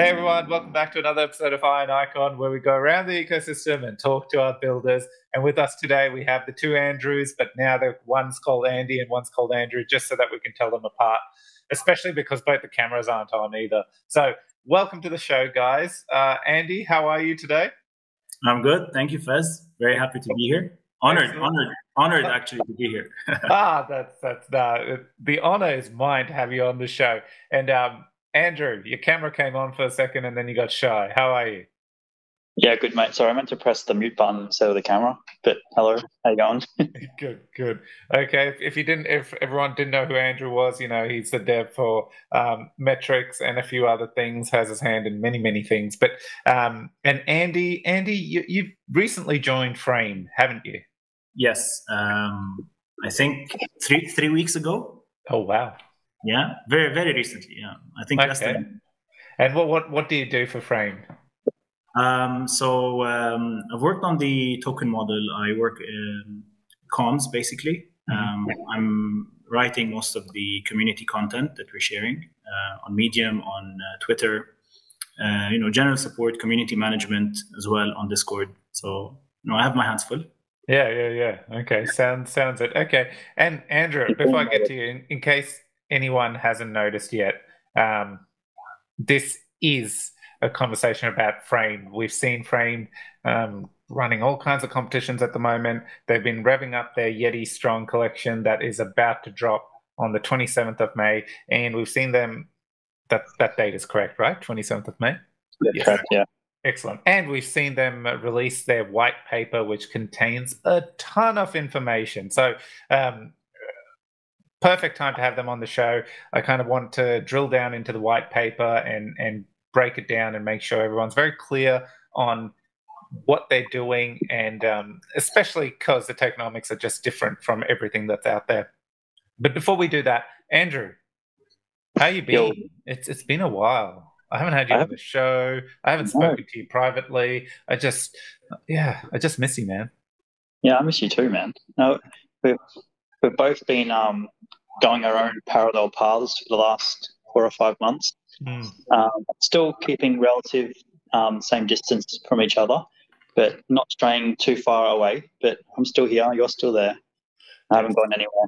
Hey everyone, welcome back to another episode of Eye on ICON where we go around the ecosystem and talk to our builders. And with us today we have the two Andrews, but now the one's called Andy and one's called Andrew, just so that we can tell them apart, especially because both the cameras aren't on either. So welcome to the show, guys. Uh, Andy, how are you today? I'm good. Thank you, Fez. Very happy to be here. Honored, Excellent. honored, honored actually to be here. ah, that's that's uh, the honor is mine to have you on the show. And um, Andrew, your camera came on for a second and then you got shy. How are you? Yeah, good mate. Sorry, I meant to press the mute button instead of the camera. But hello, how you going? good, good. Okay, if, if, you didn't, if everyone didn't know who Andrew was, you know he's the dev for um, metrics and a few other things. Has his hand in many, many things. But um, and Andy, Andy, you, you've recently joined Frame, haven't you? Yes, um, I think three three weeks ago. Oh wow! Yeah, very very recently. Yeah, I think okay. And what what what do you do for Frame? Um, so um, I've worked on the token model. I work in comms basically. Mm-hmm. Um, I'm writing most of the community content that we're sharing uh, on Medium, on uh, Twitter. Uh, you know, general support, community management as well on Discord. So you know, I have my hands full. Yeah, yeah, yeah. Okay, sounds sounds it. Okay, and Andrew, before I get to you, in, in case anyone hasn't noticed yet, um, this is a conversation about Frame. We've seen Frame um, running all kinds of competitions at the moment. They've been revving up their Yeti Strong collection that is about to drop on the 27th of May, and we've seen them. That that date is correct, right? 27th of May. yes. correct. Yeah. Excellent. And we've seen them release their white paper, which contains a ton of information. So, um, perfect time to have them on the show. I kind of want to drill down into the white paper and and break it down and make sure everyone's very clear on what they're doing, and um, especially because the tokenomics are just different from everything that's out there. But before we do that, Andrew, how you been? Yo. It's it's been a while. I haven't had you on the show. I haven't spoken to you privately. I just, yeah, I just miss you, man. Yeah, I miss you too, man. No, we've both been um, going our own parallel paths for the last four or five months. Mm. Um, still keeping relative um, same distance from each other, but not straying too far away. But I'm still here. You're still there. I haven't gone anywhere.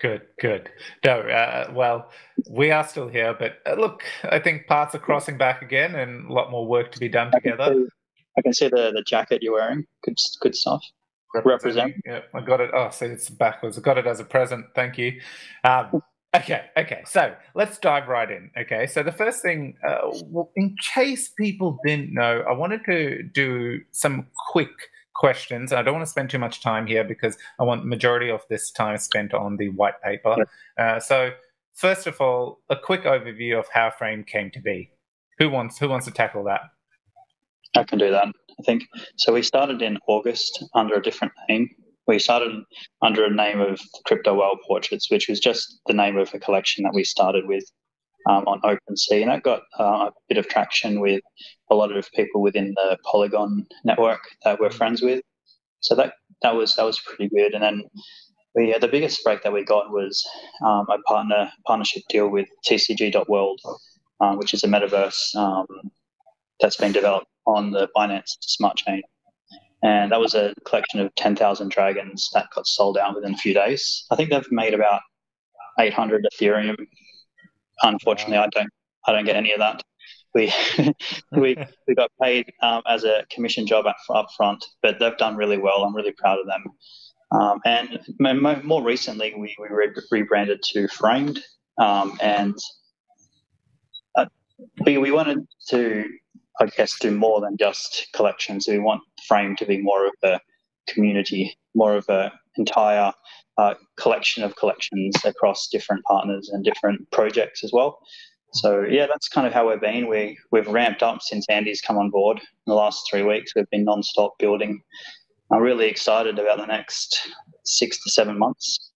Good, good. No, uh, well, we are still here, but uh, look, I think paths are crossing back again, and a lot more work to be done I together. Can see, I can see the the jacket you're wearing. Good, good stuff. Represent. Yeah, I got it. Oh, see, it's backwards. I got it as a present. Thank you. Um, okay, okay. So let's dive right in. Okay, so the first thing, uh, in case people didn't know, I wanted to do some quick questions. I don't want to spend too much time here because I want the majority of this time spent on the white paper. Uh, so first of all, a quick overview of how Frame came to be. Who wants Who wants to tackle that? I can do that. I think so. We started in August under a different name. We started under a name of Crypto Whale Portraits, which was just the name of a collection that we started with um, on OpenSea, and that got uh, a bit of traction with a lot of people within the Polygon network that we're friends with. So that that was that was pretty good. And then we, uh, the biggest break that we got was um, a partner partnership deal with TCG.world, uh, which is a metaverse um, that's been developed on the Binance Smart Chain. And that was a collection of 10,000 dragons that got sold out within a few days. I think they've made about 800 Ethereum. Unfortunately, I don't I don't get any of that. We we we got paid um, as a commission job up, up front, but they've done really well. I'm really proud of them. Um, and more recently, we, we re- rebranded to Framed, um, and uh, we, we wanted to I guess, do more than just collections. We want Frame to be more of a community, more of an entire uh, collection of collections across different partners and different projects as well. So yeah, that's kind of how we've been. We we've ramped up since Andy's come on board. In the last three weeks, we've been non-stop building. I'm really excited about the next six to seven months.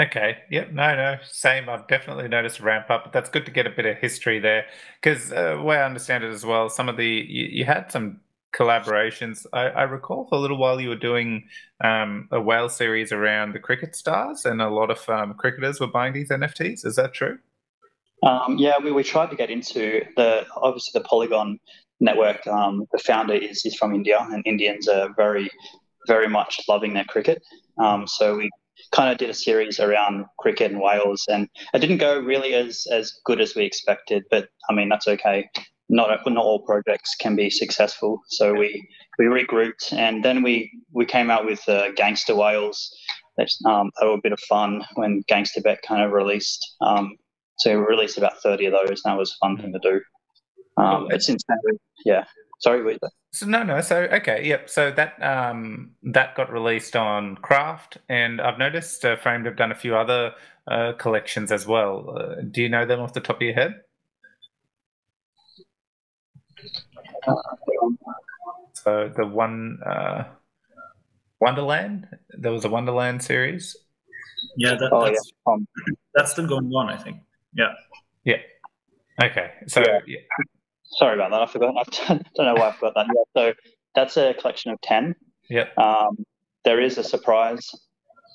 Okay. Yep. No, no. Same. I've definitely noticed a ramp up, but that's good to get a bit of history there. Because uh, way I understand it as well, some of the you, you had some collaborations. I, I, recall for a little while you were doing um, a whale series around the cricket stars, and a lot of um, cricketers were buying these NFTs. Is that true? Um, yeah, we, we tried to get into the obviously the Polygon network. Um, the founder is is from India, and Indians are very very much loving their cricket. Um, so we kind of did a series around cricket and whales, and it didn't go really as as good as we expected. But I mean, that's okay. Not not all projects can be successful. So we we regrouped, and then we we came out with uh, Gangster Whales. That's um, a bit of fun when Gangster Bet kind of released. Um, so we released about thirty of those, and that was a fun thing to do. Um, it's insane. Yeah. Sorry, wait. So no, no. So okay, yep. So that um, that got released on Craft, and I've noticed uh, Framed have done a few other uh, collections as well. Uh, do you know them off the top of your head? So the one uh, Wonderland, there was a Wonderland series. Yeah, that, oh, that's, yeah. Um, that's still going on. I think. Yeah. Yeah. Okay. So. Yeah. Yeah. Sorry about that. I forgot. I don't know why I forgot that. Yeah, so that's a collection of ten. Yeah. Um, there is a surprise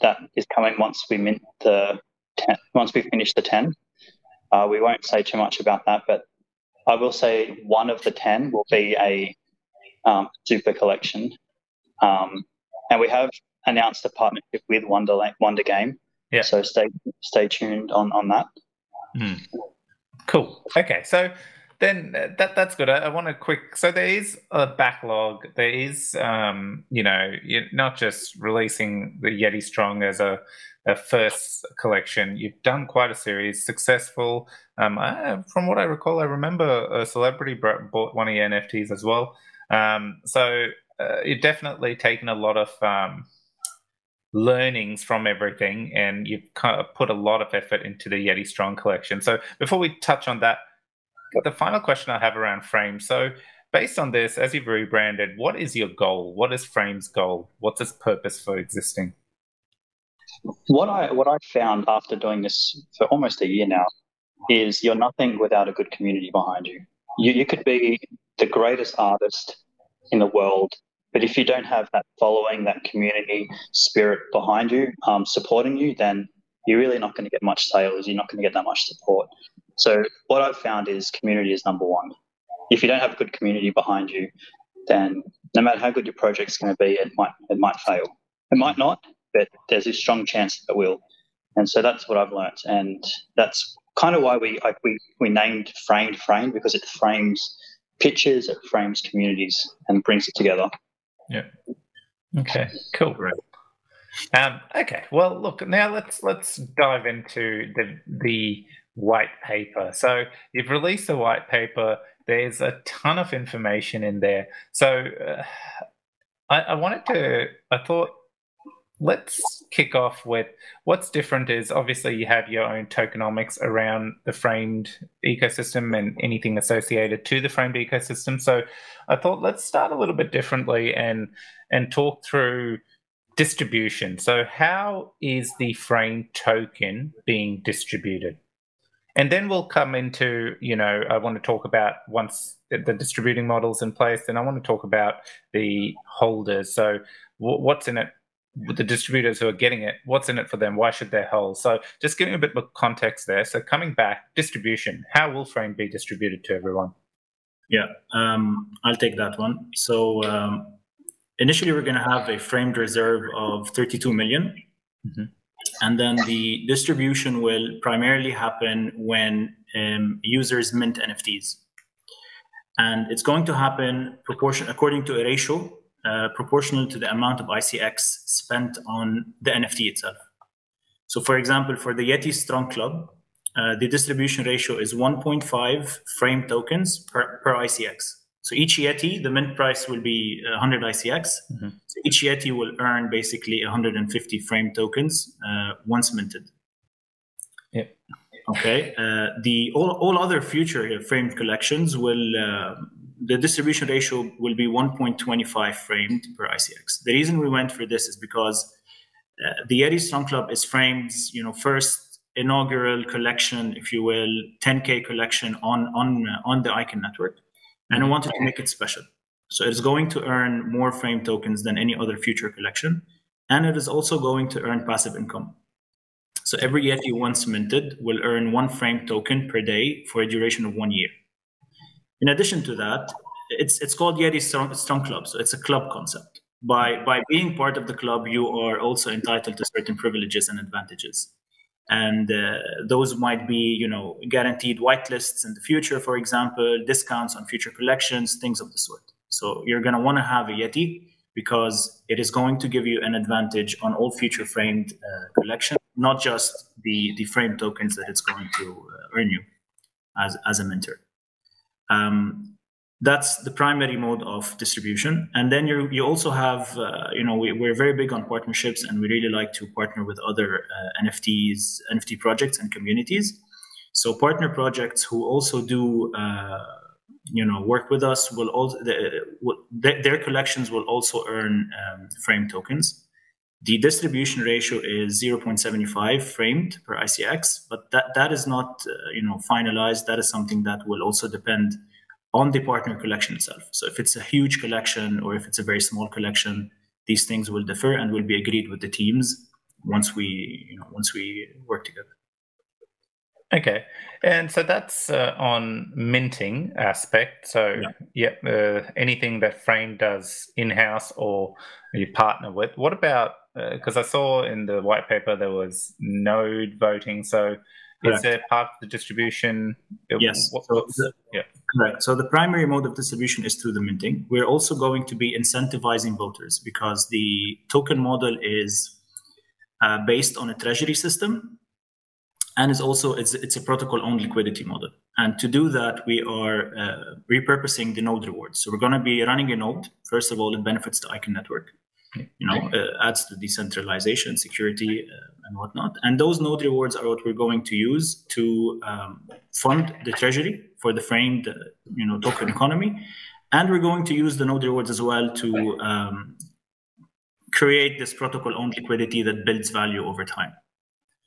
that is coming once we mint the 10, once we finish the ten. Uh, we won't say too much about that, but I will say one of the ten will be a um, super collection, um, and we have announced a partnership with Wonder Wonder Game. Yeah. So stay stay tuned on on that. Mm. Cool. Okay. So then uh, that that's good. I, I, want a quick. So there is a backlog. There is, um, you know, not just releasing the Yeti Strong as a, a first collection. You've done quite a series, successful. Um, I, from what I recall, I remember a celebrity bought one of your NFTs as well. Um, so uh, you've definitely taken a lot of um, learnings from everything, and you've kind of put a lot of effort into the Yeti Strong collection. So before we touch on that the final question I have around Frame. So, based on this, as you've rebranded, what is your goal? What is Frame's goal? What's its purpose for existing? What I what I found after doing this for almost a year now is you're nothing without a good community behind you. You you could be the greatest artist in the world, but if you don't have that following, that community spirit behind you, um, supporting you, then you're really not going to get much sales. You're not going to get that much support. So what I've found is community is number one. If you don't have a good community behind you, then no matter how good your project's going to be, it might it might fail. It might not, but there's a strong chance that it will. And so that's what I've learned, and that's kind of why we like we we named framed frame because it frames pictures, it frames communities, and brings it together. Yeah. Okay. Cool. Right. Um, okay. Well, look. Now let's let's dive into the the white paper. So you've released the white paper. There's a ton of information in there. So uh, I, I wanted to. I thought let's kick off with what's different is obviously you have your own tokenomics around the framed ecosystem and anything associated to the framed ecosystem so i thought let's start a little bit differently and and talk through distribution so how is the frame token being distributed and then we'll come into you know i want to talk about once the distributing models in place then i want to talk about the holders. So what's in it? The distributors who are getting it what's in it for them? Why should they hold? So just giving a bit more context there. So coming back distribution how will frame be distributed to everyone? Yeah um, i'll take that one. So um, initially we're going to have a framed reserve of 32 million. Mm-hmm. And then the distribution will primarily happen when um, users mint NFTs. And it's going to happen proportion according to a ratio uh, proportional to the amount of ICX spent on the NFT itself. So, for example, for the Yeti Strong Club, uh, the distribution ratio is 1.5 frame tokens per, per ICX. So each Yeti, the mint price will be 100 ICX. Mm-hmm. So each Yeti will earn basically 150 frame tokens uh, once minted. Yeah. Okay. Uh, the all, all other future framed collections will uh, the distribution ratio will be 1.25 framed per ICX. The reason we went for this is because uh, the Yeti Strong Club is framed, you know, first inaugural collection, if you will, 10k collection on on on the Icon network and I mm-hmm. wanted to make it special. So it is going to earn more frame tokens than any other future collection, and it is also going to earn passive income. So every Yeti once minted will earn one frame token per day for a duration of one year. In addition to that, it's it's called Yeti Strong, Strong Club, so it's a club concept. By by being part of the club, you are also entitled to certain privileges and advantages, and uh, those might be you know guaranteed whitelists in the future, for example, discounts on future collections, things of the sort. So you're going to want to have a Yeti because it is going to give you an advantage on all future framed uh, collection, not just the the frame tokens that it's going to uh, earn you as as a mentor Um, that's the primary mode of distribution. And then you you also have uh, you know we, we're very big on partnerships and we really like to partner with other uh, nfts nft projects and communities. So partner projects who also do uh, you know work with us will also the, their collections will also earn um, frame tokens. The distribution ratio is 0.75 framed per icx but that that is not uh, you know finalized. That is something that will also depend on the partner collection itself. So if it's a huge collection or if it's a very small collection, these things will differ and will be agreed with the teams once we you know once we work together. Okay, and so that's uh, on minting aspect. So yeah, yeah uh, anything that Frame does in house or you partner with. What about because uh, I saw in the white paper there was node voting. So Correct. is there part of the distribution? Yes. What, so the, yeah. Correct. So the primary mode of distribution is through the minting. We're also going to be incentivizing voters because the token model is uh, based on a treasury system and it's also it's, it's a protocol owned liquidity model and to do that we are uh, repurposing the node rewards so we're going to be running a node first of all it benefits the icon network you know uh, adds to decentralization security uh, and whatnot. And those node rewards are what we're going to use to um, fund the treasury for the framed you know token economy. And we're going to use the node rewards as well to um, create this protocol owned liquidity that builds value over time.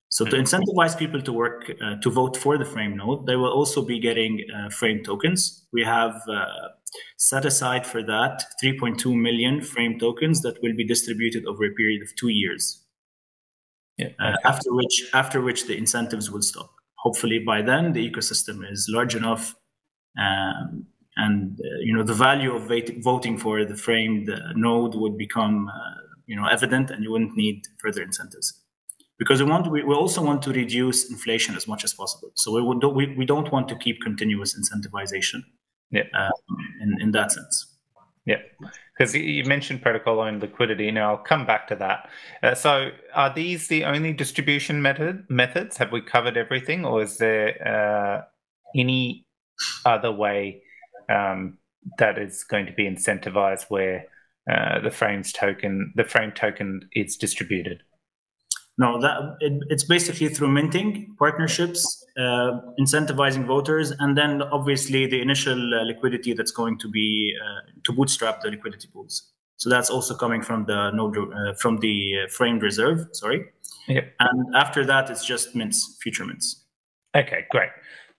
So to incentivize people to work uh, to vote for the frame node they will also be getting uh, frame tokens. We have uh, set aside for that 3.2 million frame tokens that will be distributed over a period of two years. Yeah. Uh, after which, after which the incentives will stop. Hopefully, by then the ecosystem is large enough, um, and uh, you know the value of voting for the framed uh, node would become uh, you know evident, and you wouldn't need further incentives because we want we, we also want to reduce inflation as much as possible. So we, would, we, we don't want to keep continuous incentivization yeah. Um, in, in that sense. Yeah, because you mentioned protocol owned liquidity. Now I'll come back to that. Uh, so, are these the only distribution method methods? Have we covered everything, or is there uh, any other way um, that is going to be incentivized where uh, the frames token, the frame token, is distributed? No, that it, it's basically through minting partnerships, uh, incentivizing voters, and then obviously the initial uh, liquidity that's going to be uh, to bootstrap the liquidity pools. So that's also coming from the node uh, from the framed reserve. Sorry, yep. and after that it's just mints, future mints. Okay, great.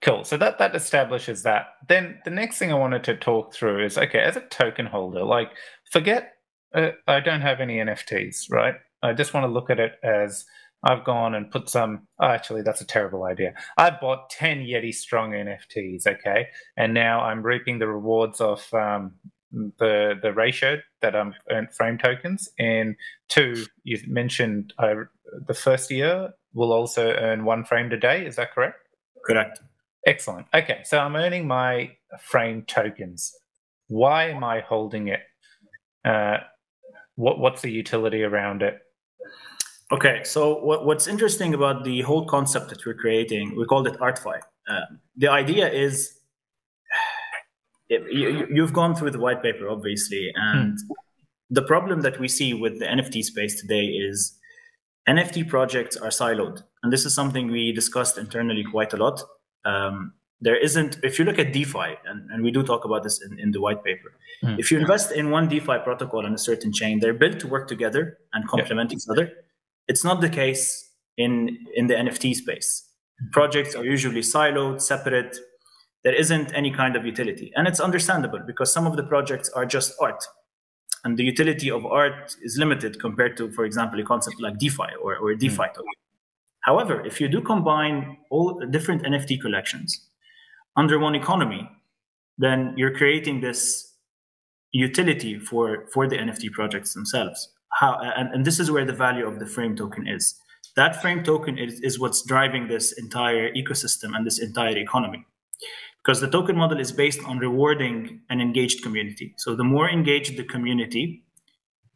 Cool. So that that establishes that. Then the next thing I wanted to talk through is okay, as a token holder, like forget uh, I don't have any NFTs, right? I just want to look at it as I've gone and put some. Oh, actually, that's a terrible idea. I've bought 10 Yeti Strong NFTs, okay? And now I'm reaping the rewards of um, the the ratio that I'm earned frame tokens. And two, you mentioned uh, the first year will also earn one frame a day. Is that correct? Correct. Excellent. Okay, so I'm earning my frame tokens. Why am I holding it? Uh, what what's the utility around it? Okay, so what, what's interesting about the whole concept that we're creating, we called it ArtFi. Uh, the idea is you, you've gone through the white paper, obviously, and hmm. the problem that we see with the NFT space today is NFT projects are siloed, and this is something we discussed internally quite a lot. Um, there isn't, if you look at DeFi, and, and we do talk about this in, in the white paper, mm. if you invest in one DeFi protocol on a certain chain, they're built to work together and complement yeah. each other. It's not the case in, in the NFT space. Projects are usually siloed, separate. There isn't any kind of utility. And it's understandable because some of the projects are just art. And the utility of art is limited compared to, for example, a concept like DeFi or, or DeFi mm. token. However, if you do combine all different NFT collections under one economy, then you're creating this utility for, for the NFT projects themselves. How, and, and this is where the value of the frame token is. That frame token is, is what's driving this entire ecosystem and this entire economy. Because the token model is based on rewarding an engaged community. So the more engaged the community,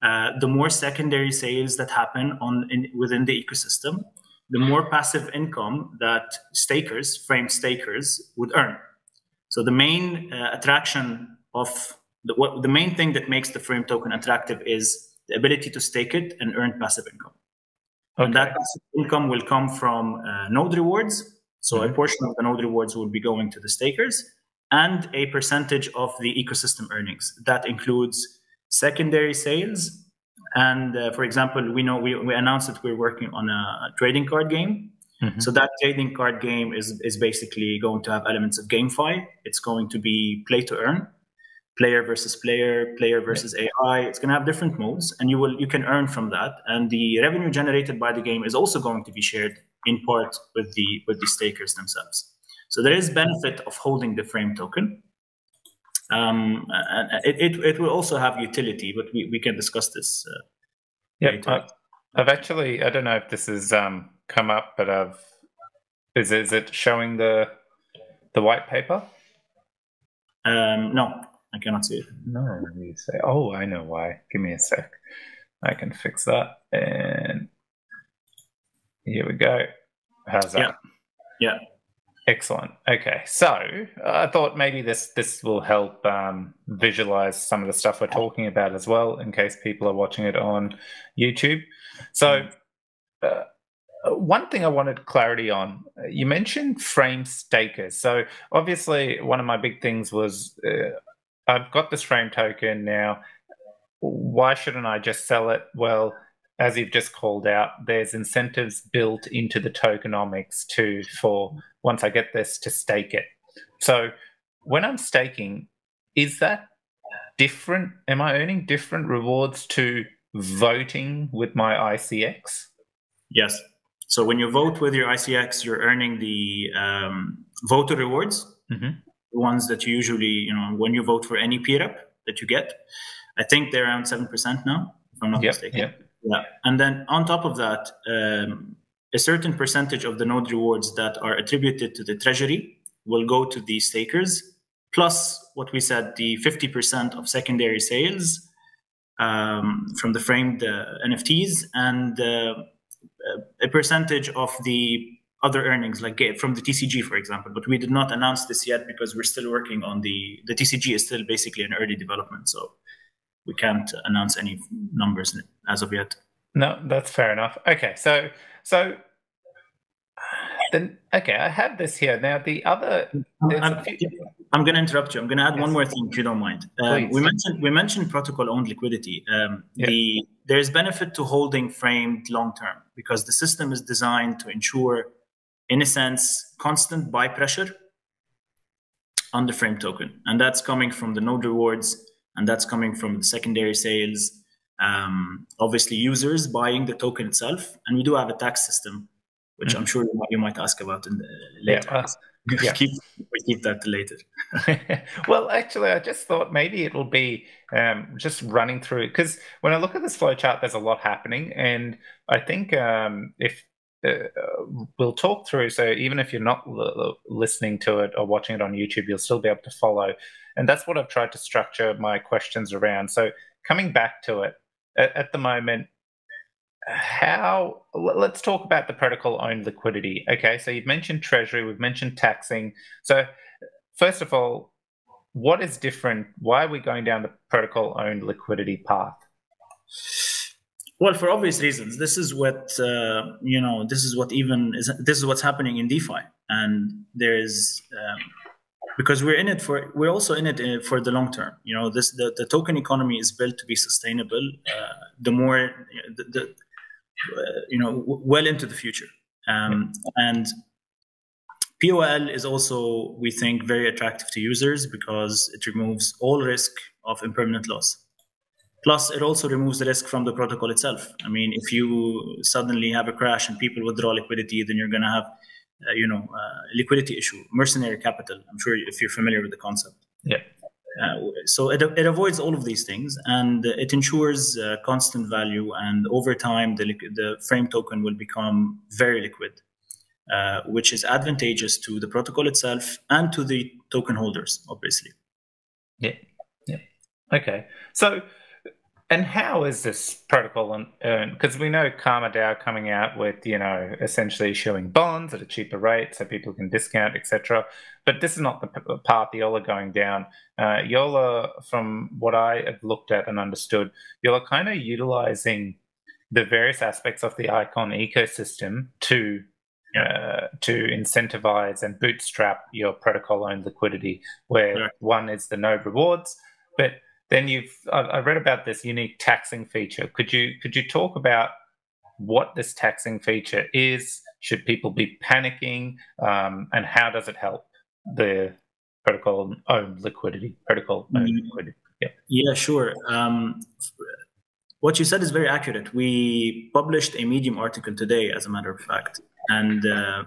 uh, the more secondary sales that happen on in, within the ecosystem, the more passive income that stakers, frame stakers, would earn. So the main uh, attraction of the, what, the main thing that makes the frame token attractive is the ability to stake it and earn passive income. Okay. And that passive income will come from uh, node rewards. So mm-hmm. a portion of the node rewards will be going to the stakers and a percentage of the ecosystem earnings. That includes secondary sales. And uh, for example, we know we, we announced that we're working on a trading card game. Mm-hmm. So that trading card game is, is basically going to have elements of GameFi. It's going to be play to earn player versus player, player versus AI. It's going to have different modes, and you will you can earn from that. And the revenue generated by the game is also going to be shared in part with the with the stakers themselves. So there is benefit of holding the frame token. Um, and it, it, it will also have utility, but we, we can discuss this. Uh, yeah, uh, I've actually I don't know if this has um, come up, but I've is is it showing the the white paper? Um, no. I cannot see it. No, me say. Oh, I know why. Give me a sec. I can fix that. And here we go. How's that? Yeah. yeah. Excellent. Okay, so I thought maybe this this will help um, visualize some of the stuff we're talking about as well, in case people are watching it on YouTube. So, uh, one thing I wanted clarity on, you mentioned frame stakers. So obviously, one of my big things was uh, I've got this frame token now. Why shouldn't I just sell it? Well, as you've just called out, there's incentives built into the tokenomics to for once I get this to stake it. So when I'm staking, is that different? Am I earning different rewards to voting with my ICX? Yes. So when you vote with your ICX, you're earning the um, voter rewards. Mm-hmm ones that you usually, you know, when you vote for any P-Rep that you get. I think they're around 7% now, if I'm not yep, mistaken. Yep. Yeah. And then on top of that, um, a certain percentage of the node rewards that are attributed to the treasury will go to the stakers, plus what we said, the 50% of secondary sales um, from the framed uh, NFTs and uh, a percentage of the other earnings like from the TCG, for example. But we did not announce this yet because we're still working on the the TCG is still basically an early development, so we can't announce any numbers as of yet. No, that's fair enough. Okay, so so then okay, I have this here now. The other, I'm, I'm going to interrupt you. I'm going to add yes. one more thing if you don't mind. Um, we mentioned we mentioned protocol owned liquidity. Um, yeah. The there's benefit to holding framed long term because the system is designed to ensure in a sense, constant buy pressure on the frame token. And that's coming from the node rewards, and that's coming from the secondary sales, um, obviously users buying the token itself. And we do have a tax system, which mm-hmm. I'm sure you might, you might, ask about in the, later. Yeah, uh, yeah. keep, we keep that later. well, actually, I just thought maybe it'll be um, just running through because when I look at this flow chart, there's a lot happening, and I think um, if Uh, we'll talk through. So even if you're not listening to it or watching it on YouTube, you'll still be able to follow. And that's what I've tried to structure my questions around. So coming back to it, at, at the moment, how let's talk about the protocol owned liquidity. Okay, so you've mentioned treasury, we've mentioned taxing. So first of all, what is different? Why are we going down the protocol owned liquidity path? Well, for obvious reasons, this is what uh, you know. This is what even is. This is what's happening in DeFi, and there is um, because we're in it for. We're also in it uh, for the long term. You know, this the, the token economy is built to be sustainable. Uh, the more the, the uh, you know, well into the future, um, and POL is also, we think, very attractive to users because it removes all risk of impermanent loss. Plus, it also removes the risk from the protocol itself. I mean, if you suddenly have a crash and people withdraw liquidity, then you're going to have, uh, you know, uh, liquidity issue, mercenary capital. I'm sure if you're familiar with the concept. Yeah. Uh, so it, it avoids all of these things and it ensures uh, constant value and over time the, the frame token will become very liquid uh, which is advantageous to the protocol itself and to the token holders obviously yeah yeah okay so and how is this protocol earned? Because we know Karma DAO coming out with, you know, essentially issuing bonds at a cheaper rate so people can discount, etc. But this is not the path Yola going down. Uh, Yola, from what I have looked at and understood, Yola kind of utilizing the various aspects of the Icon ecosystem to uh, to incentivize and bootstrap your protocol owned liquidity, where yeah. one is the node rewards, but then you've I read about this unique taxing feature. Could you could you talk about what this taxing feature is? Should people be panicking, um, and how does it help the protocol owned liquidity? Protocol owned mm-hmm. liquidity. Yeah. Yeah, sure. Um, what you said is very accurate. We published a Medium article today, as a matter of fact, and uh,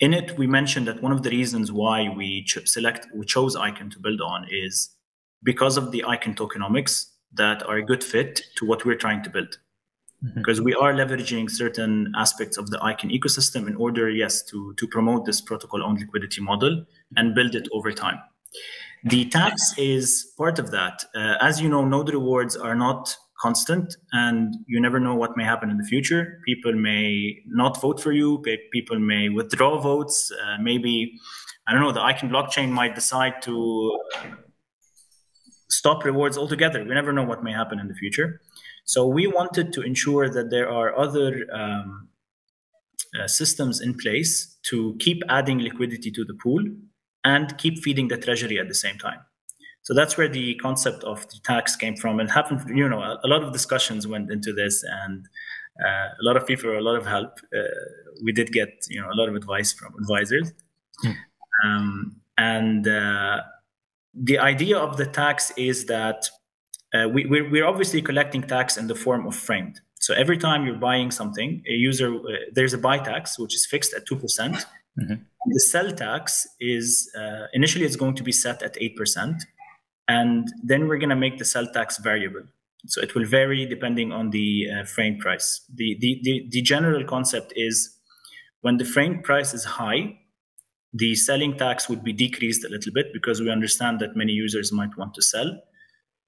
in it we mentioned that one of the reasons why we select we chose Icon to build on is because of the icon tokenomics that are a good fit to what we're trying to build. Mm-hmm. Because we are leveraging certain aspects of the icon ecosystem in order, yes, to, to promote this protocol owned liquidity model and build it over time. The tax is part of that. Uh, as you know, node rewards are not constant and you never know what may happen in the future. People may not vote for you, people may withdraw votes. Uh, maybe, I don't know, the icon blockchain might decide to stop rewards altogether. We never know what may happen in the future. So we wanted to ensure that there are other um, uh, systems in place to keep adding liquidity to the pool and keep feeding the treasury at the same time. So that's where the concept of the tax came from. And happened, you know, a, a lot of discussions went into this, and uh, a lot of people, a lot of help. Uh, we did get, you know, a lot of advice from advisors, hmm. um, and uh, the idea of the tax is that uh, we, we're, we're, obviously collecting tax in the form of framed. So every time you're buying something, a user uh, there's a buy tax which is fixed at two percent. Mm-hmm. The sell tax is uh, initially it's going to be set at eight percent, and then we're going to make the sell tax variable. So it will vary depending on the uh, frame price. The, the the the general concept is when the frame price is high, the selling tax would be decreased a little bit because we understand that many users might want to sell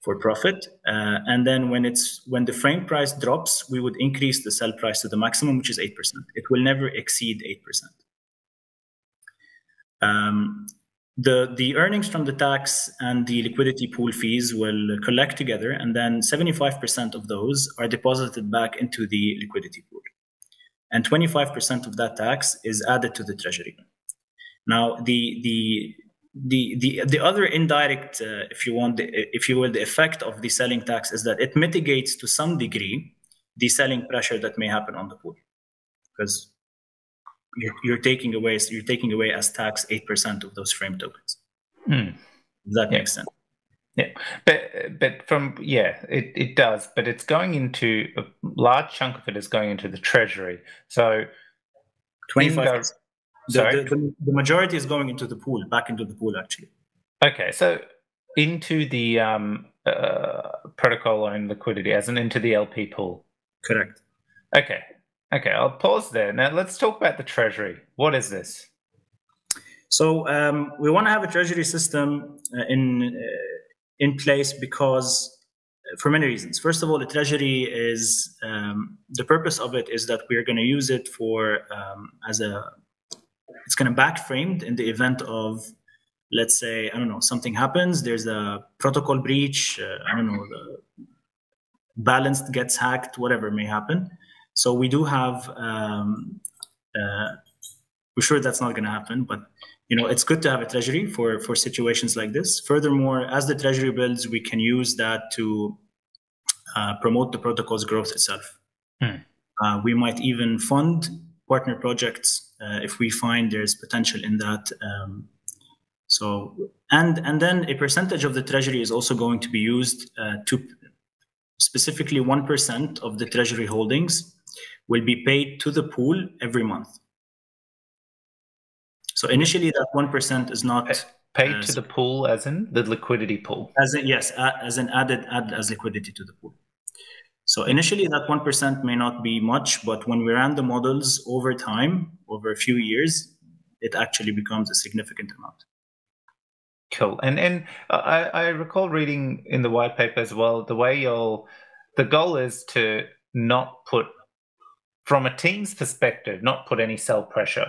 for profit. Uh, and then when it's when the frame price drops, we would increase the sell price to the maximum, which is eight percent. It will never exceed eight percent. Um, the the earnings from the tax and the liquidity pool fees will collect together, and then seventy five percent of those are deposited back into the liquidity pool, and twenty five percent of that tax is added to the treasury. Now, the the the the the other indirect, uh, if you want, the, if you will, the effect of the selling tax is that it mitigates to some degree the selling pressure that may happen on the pool, because you're, you're taking away you're taking away as tax eight percent of those frame tokens. Mm. Does that yeah. make sense? Yeah, but but from yeah, it, it does. But it's going into a large chunk of it is going into the treasury. So twenty five. The, the, the, majority is going into the pool, back into the pool, actually. Okay, so into the um, uh, protocol owned liquidity, as in into the LP pool. Correct. Okay, okay, I'll pause there. Now let's talk about the treasury. What is this? So um, we want to have a treasury system uh, in uh, in place because uh, for many reasons. First of all, the treasury is um, the purpose of it is that we're going to use it for um, as a it's kind of back framed in the event of let's say i don't know something happens there's a protocol breach uh, i don't know the balance gets hacked whatever may happen. So we do have um, uh, we're sure that's not going to happen but you know it's good to have a treasury for for situations like this. Furthermore as the treasury builds we can use that to uh, promote the protocol's growth itself. Hmm. uh, we might even fund partner projects uh, if we find there's potential in that. Um, so and and then a percentage of the treasury is also going to be used uh, to specifically 1% of the treasury holdings, will be paid to the pool every month. So initially, that 1% is not paid to the pool, as in the liquidity pool. As in, yes, as an added add as liquidity to the pool. So initially, that 1% may not be much, but when we ran the models over time, over a few years, it actually becomes a significant amount. Cool. And and uh, I, I recall reading in the white paper as well the way you'll the goal is to not put from a team's perspective, not put any sell pressure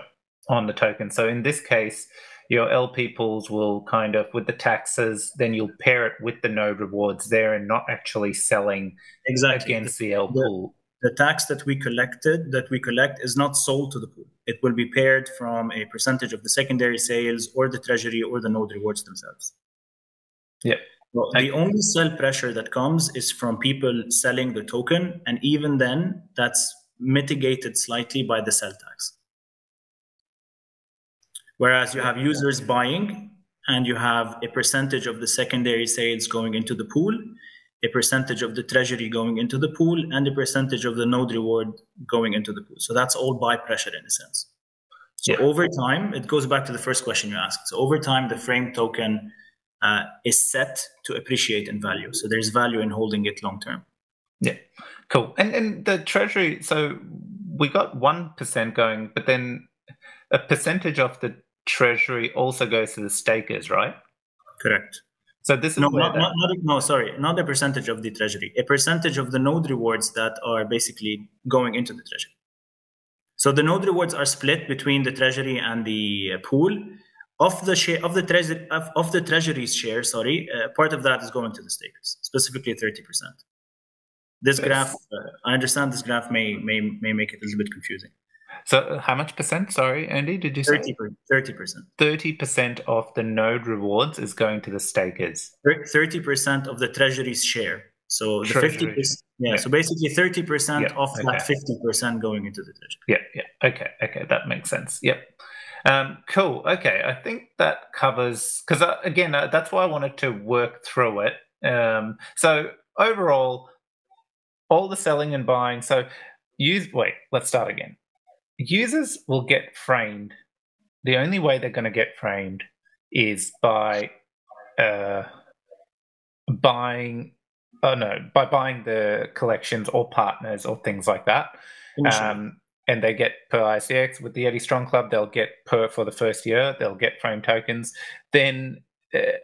on the token. So in this case, your LP pools will kind of with the taxes, then you'll pair it with the node rewards there and not actually selling exactly. against the L pool. The, the tax that we collected, that we collect, is not sold to the pool. It will be paired from a percentage of the secondary sales or the treasury or the node rewards themselves. Yeah. Well, the only sell pressure that comes is from people selling the token, and even then, that's mitigated slightly by the sell tax. Whereas you have users buying and you have a percentage of the secondary sales going into the pool, a percentage of the treasury going into the pool, and a percentage of the node reward going into the pool. So that's all buy pressure in a sense. So yeah. over time, it goes back to the first question you asked. So over time, the frame token uh, is set to appreciate in value. So there's value in holding it long term. Yeah, cool. And and the treasury. So we got one percent going, but then a percentage of the treasury also goes to the stakers, right? Correct. So this is no, not, not, not, no, sorry, not a percentage of the treasury, a percentage of the node rewards that are basically going into the treasury. So the node rewards are split between the treasury and the uh, pool. Of the share of the treasury of, of the treasury's share, sorry, uh, part of that is going to the stakers, specifically thirty percent. This yes. graph, uh, I understand this graph may may may make it a little bit confusing. So uh, how much percent? Sorry, Andy, did you 30 say? Thirty percent. Thirty percent of the node rewards is going to the stakers. Thirty percent of the treasury's share. So the fifty percent. Yeah, yeah, So basically, thirty percent yeah, of okay. that fifty percent going into the treasury. Yeah. Yeah. Okay. Okay. That makes sense. Yep. Um, cool. Okay. I think that covers because uh, again, uh, that's why I wanted to work through it. Um, so overall, all the selling and buying. So use. Wait. Let's start again users will get framed. The only way they're going to get framed is by uh, buying. Oh no, by buying the collections or partners or things like that. Um, and they get per ICX with the Yeti Strong Club. They'll get per for the first year. They'll get frame tokens. Then uh,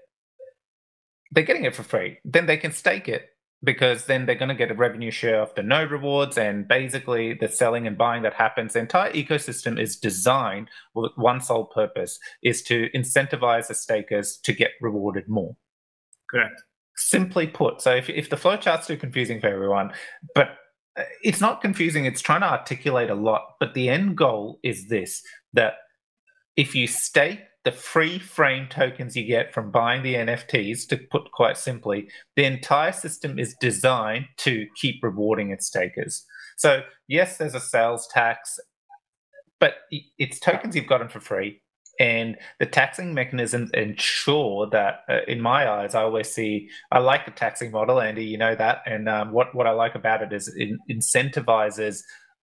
they're getting it for free. Then they can stake it because then they're going to get a revenue share of the node rewards and basically the selling and buying that happens the entire ecosystem is designed with one sole purpose is to incentivize the stakers to get rewarded more. Correct. Simply put so if, if the flowchart's too confusing for everyone but uh, it's not confusing it's trying to articulate a lot but the end goal is this that if you stake the free frame tokens you get from buying the NFTs, to put quite simply, the entire system is designed to keep rewarding its takers. So, yes, there's a sales tax, but it's tokens you've gotten for free. And the taxing mechanisms ensure that, uh, in my eyes, I always see, I like the taxing model, Andy, you know that. And um, what, what I like about it is it incentivizes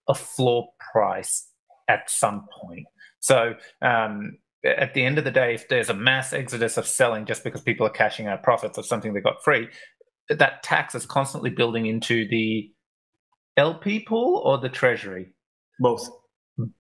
a floor price at some point. So, um, at the end of the day, if there's a mass exodus of selling just because people are cashing out profits of something they got free, that tax is constantly building into the LP pool or the treasury? Both.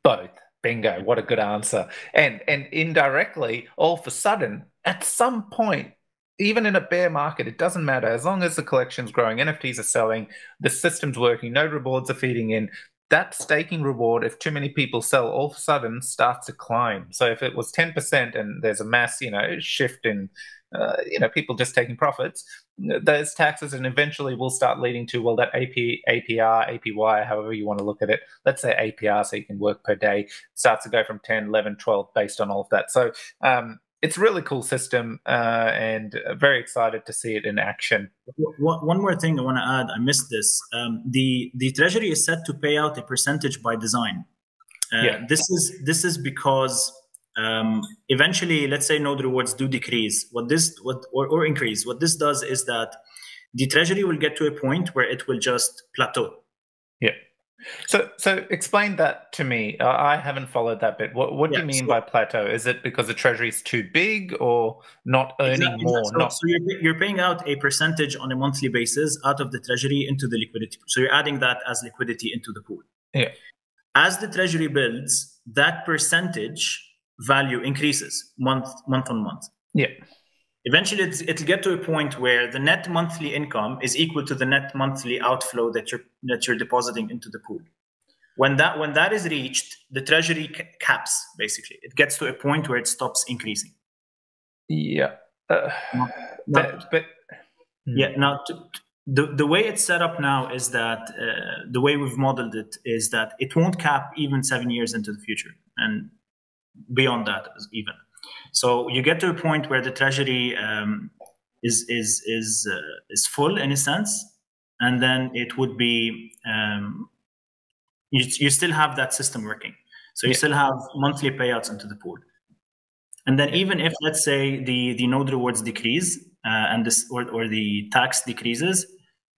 Both. Bingo. What a good answer. And and indirectly, all of a sudden, at some point, even in a bear market, it doesn't matter. As long as the collection's growing, NFTs are selling, the system's working, no rewards are feeding in, that staking reward, if too many people sell, all of a sudden starts to climb. So if it was 10% and there's a mass, you know, shift in, uh, you know, people just taking profits, those taxes and eventually will start leading to, well, that AP, APR, APY, however you want to look at it, let's say APR, so you can work per day, starts to go from 10, 11, 12 based on all of that. So um, it's a really cool system uh, and very excited to see it in action. One more thing I want to add, I missed this. Um, the the treasury is set to pay out a percentage by design. Uh, yeah. This is this is because um, eventually, let's say node rewards do decrease. What this what or, or increase. What this does is that the treasury will get to a point where it will just plateau. So, so explain that to me. I haven't followed that bit. What, what yeah, do you mean so, by plateau? Is it because the treasury is too big, or not earning exactly, more? So, not... so you're, you're paying out a percentage on a monthly basis out of the treasury into the liquidity. So you're adding that as liquidity into the pool. Yeah. As the treasury builds, that percentage value increases month month on month. Yeah. Eventually, it'll get to a point where the net monthly income is equal to the net monthly outflow that you're that you're depositing into the pool. When that when that is reached, the treasury caps basically. It gets to a point where it stops increasing. Yeah, uh, not, but, but yeah. Now, to, the the way it's set up now is that uh, the way we've modeled it is that it won't cap even seven years into the future, and beyond that even. So you get to a point where the treasury um, is is is uh, is full in a sense, and then it would be um, you, you still have that system working. So you yeah. still have monthly payouts into the pool, and then even if let's say the the node rewards decrease uh, and this or, or the tax decreases,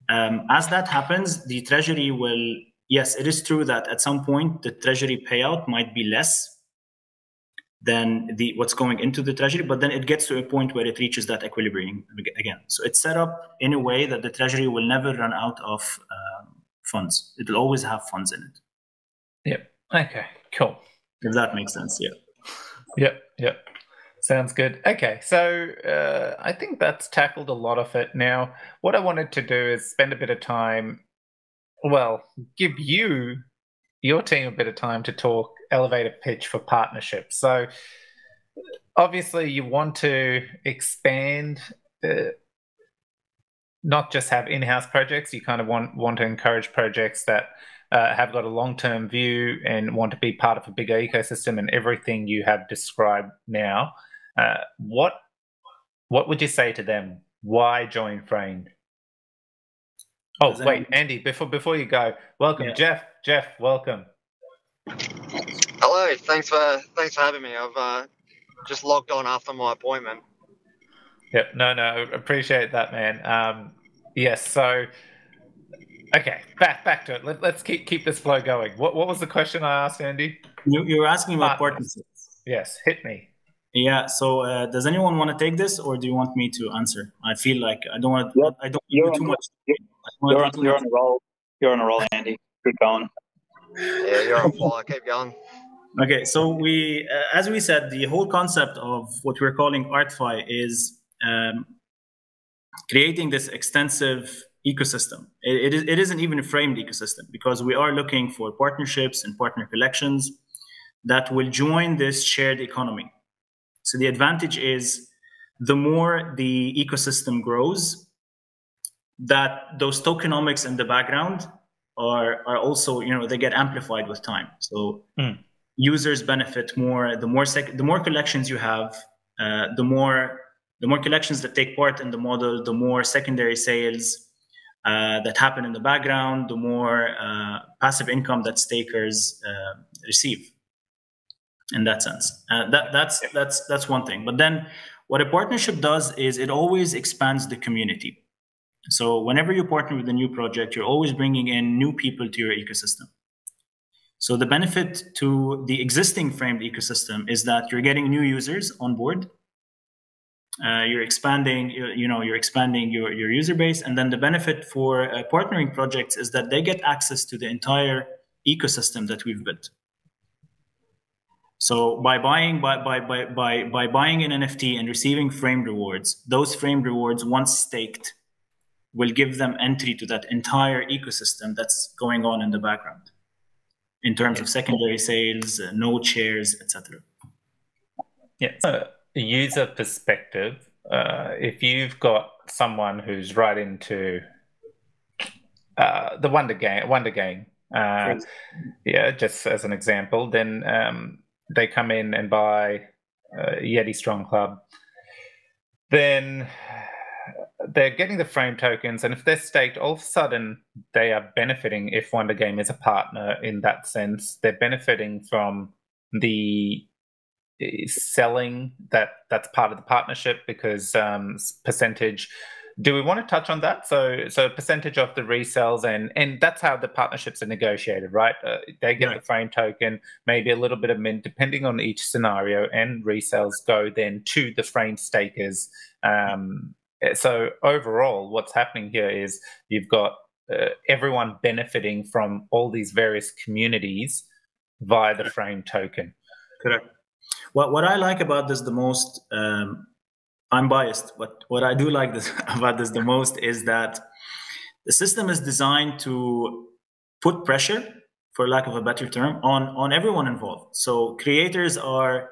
um, as that happens, the treasury will. Yes, it is true that at some point the treasury payout might be less than the what's going into the treasury but then it gets to a point where it reaches that equilibrium again. So it's set up in a way that the treasury will never run out of um, funds. It will always have funds in it. Yep. Okay. Cool. If that makes sense yeah. Yep. Yep. Sounds good. Okay. So uh, i think that's tackled a lot of it. Now what i wanted to do is spend a bit of time well give you your team a bit of time to talk elevator pitch for partnerships. So obviously, you want to expand. Uh, not just have in-house projects. You kind of want want to encourage projects that uh, have got a long-term view and want to be part of a bigger ecosystem. And everything you have described now, uh, what what would you say to them? Why join Framed? Oh wait, Andy, before before you go, welcome, yeah. Jeff. Jeff, welcome. Hello, thanks for thanks for having me. I've uh, just logged on after my appointment. Yep, no, no, appreciate that, man. Um, yes, so okay, back back to it. Let, us keep keep this flow going. What what was the question I asked, Andy? You you were asking about partnerships. Yes, hit me. Yeah. So, uh, does anyone want to take this, or do you want me to answer? I feel like I don't want. To, I don't you're do too on, much. You're, on, you're on a roll. You're on a roll, Andy. Keep going. Yeah, you're on fire. Keep going. Okay, so we, uh, as we said, the whole concept of what we're calling ArtFi is um, creating this extensive ecosystem. It, it, it isn't even a framed ecosystem because we are looking for partnerships and partner collections that will join this shared economy. So the advantage is the more the ecosystem grows, that those tokenomics in the background are are also you know they get amplified with time. So mm. users benefit more. The more sec- the more collections you have, uh, the more the more collections that take part in the model, the more secondary sales uh, that happen in the background, the more uh, passive income that stakers uh, receive. In that sense, uh, that that's that's that's one thing. But then, what a partnership does is it always expands the community. So whenever you partner with a new project, you're always bringing in new people to your ecosystem. So the benefit to the existing framed ecosystem is that you're getting new users on board. Uh, you're expanding, you know, you're expanding your, your user base, and then the benefit for uh, partnering projects is that they get access to the entire ecosystem that we've built. So by buying by, by, by, by, by buying an NFT and receiving framed rewards, those framed rewards once staked will give them entry to that entire ecosystem that's going on in the background in terms of secondary sales, uh, node shares, etc. Yeah, a user perspective, uh, if you've got someone who's right into uh, the Wonder Game, Wonder Game, uh, yeah, just as an example, then um, they come in and buy uh, Yeti Strong Club. Then they're getting the frame tokens, and if they're staked, all of a sudden they are benefiting. If Wonder Game is a partner in that sense, they're benefiting from the selling that that's part of the partnership because um, percentage do we want to touch on that? So, so percentage of the resales, and and that's how the partnerships are negotiated, right? Uh, they get right. the frame token, maybe a little bit of mint, depending on each scenario, and resales go then to the frame stakers. Um, so overall, what's happening here is you've got uh, everyone benefiting from all these various communities via the frame token. Correct. What what I like about this the most, um, I'm biased, but what I do like this, about this the most is that the system is designed to put pressure, for lack of a better term, on on everyone involved. So creators are,